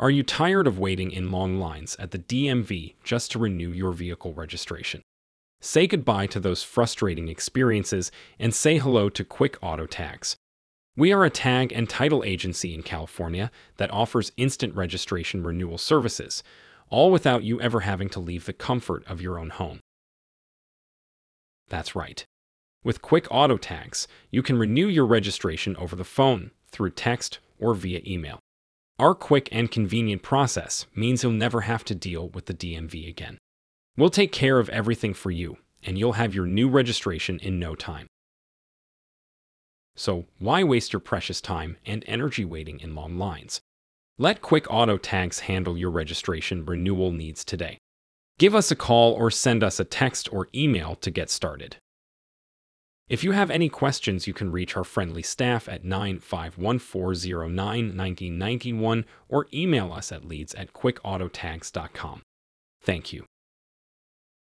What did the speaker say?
Are you tired of waiting in long lines at the DMV just to renew your vehicle registration? Say goodbye to those frustrating experiences and say hello to Quick Auto Tags. We are a tag and title agency in California that offers instant registration renewal services, all without you ever having to leave the comfort of your own home. That's right. With Quick Auto Tags, you can renew your registration over the phone, through text, or via email. Our quick and convenient process means you'll never have to deal with the DMV again. We'll take care of everything for you, and you'll have your new registration in no time. So, why waste your precious time and energy waiting in long lines? Let Quick Auto Tags handle your registration renewal needs today. Give us a call or send us a text or email to get started. If you have any questions, you can reach our friendly staff at 951-409-1991 or email us at leads at quickautotags.com. Thank you.